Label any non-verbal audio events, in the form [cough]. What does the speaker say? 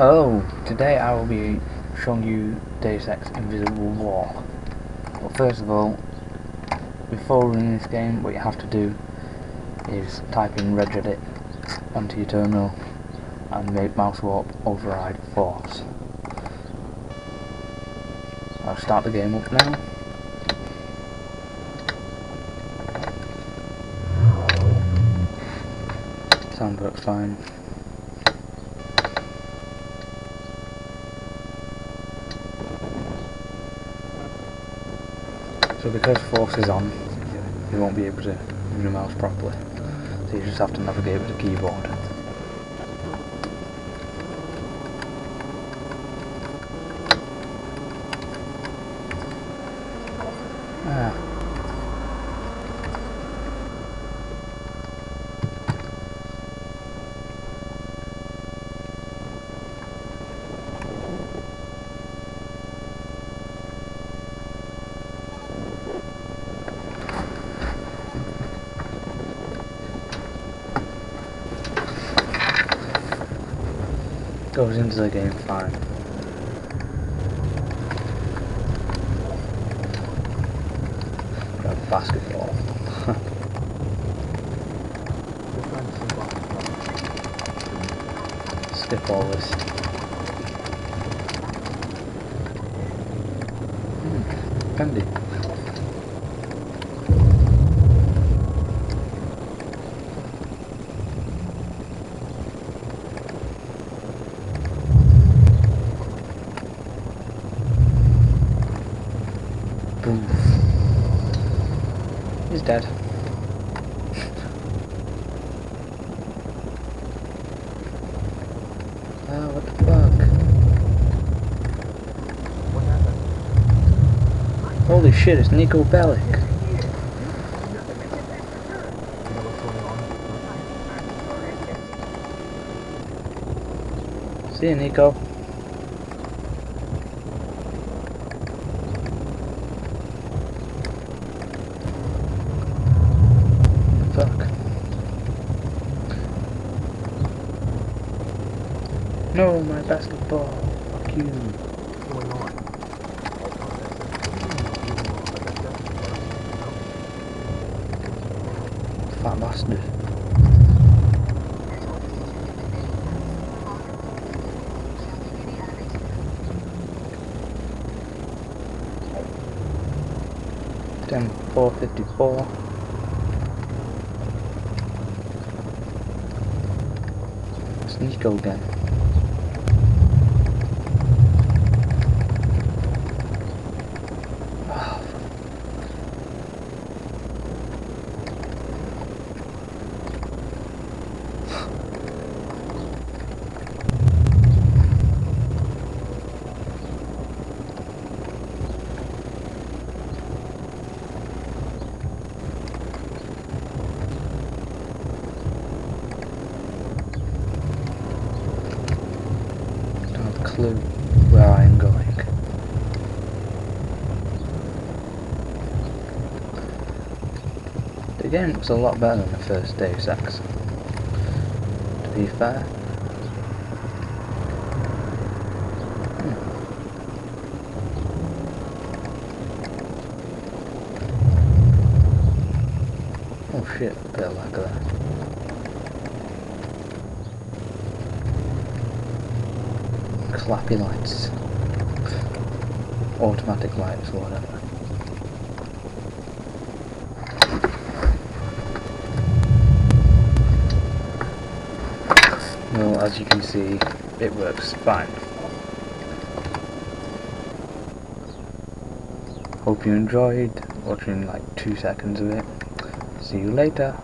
Hello, today I will be showing you Deus Ex Invisible War. Well, first of all, before running this game, what you have to do is type in regedit onto your terminal and make mouse warp override force. I'll start the game up now. Sound works fine. So because force is on, you won't be able to move the mouse properly. So you just have to navigate with the keyboard. Ah. Goes into the game fine. Basketball. [laughs] Skip all this. Hmm, candy. Boom. He's dead. oh, what the fuck? Holy shit, it's Niko Bellic. See you, Niko. Fuck. No, my basketball. Fuck you. Fat bastard. Ten four fifty four. Niko again. Clue where I am going. The game looks a lot better than the first Deus Ex. To be fair. Hmm. Oh shit, bit of lag there. Clappy lights, automatic lights, or whatever. Well, as you can see, it works fine. Hope you enjoyed watching like two seconds of it. See you later.